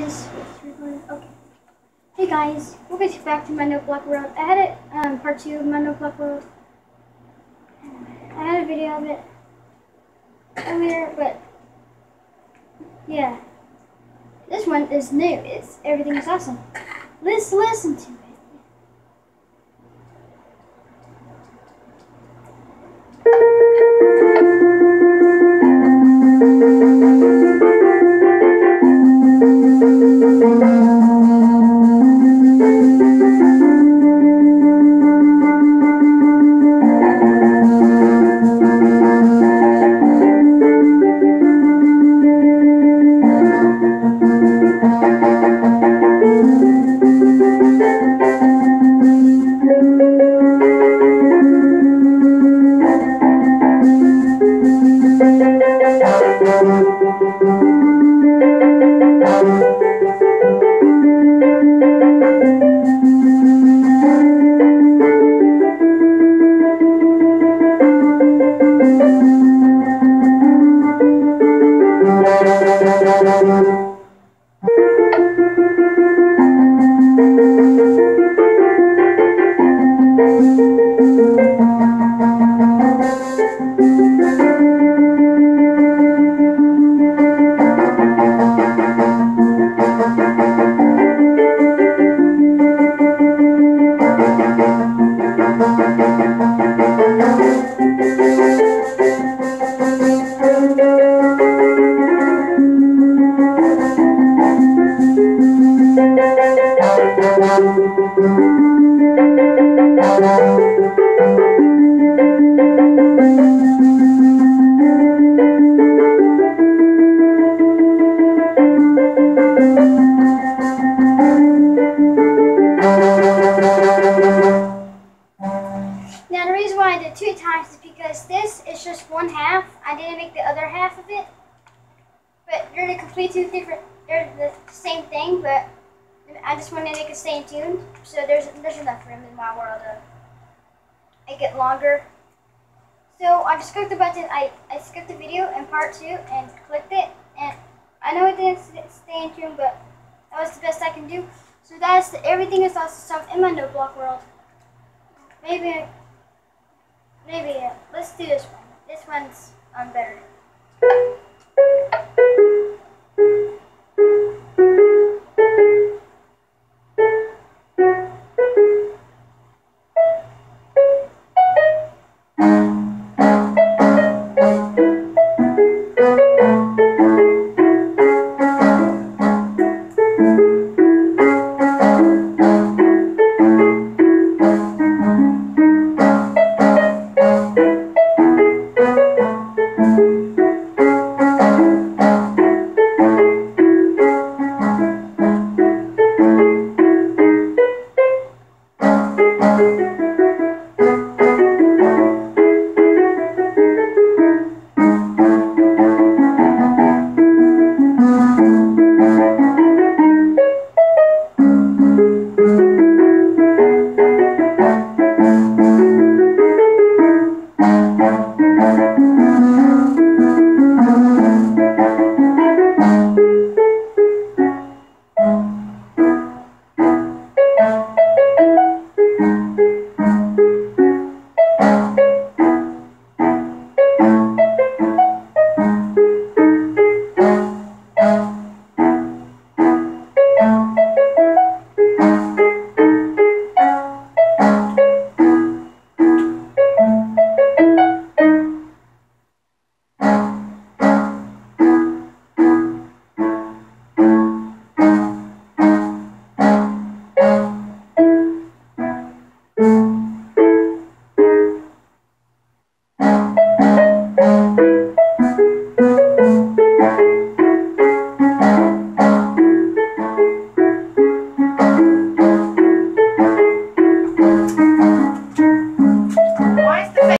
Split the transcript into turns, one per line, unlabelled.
Okay. Hey guys, welcome back to my NoteBlock World. I had it um part two of my NoteBlock World. I had a video of it earlier, but yeah, this one is new. It's everything is awesome. Let's listen to it. Is just one half. I didn't make the other half of it. But they're the complete two different they're the same thing, but I just wanted to make it stay in tune. So there's there's enough room in my world to make it longer. So I just clicked the button, I, I skipped the video in part two and clicked it and I know it didn't stay in tune but that was the best I can do. So that's the, everything is awesome in my note block world. Maybe Maybe, uh, let's do this one. This one's um, better.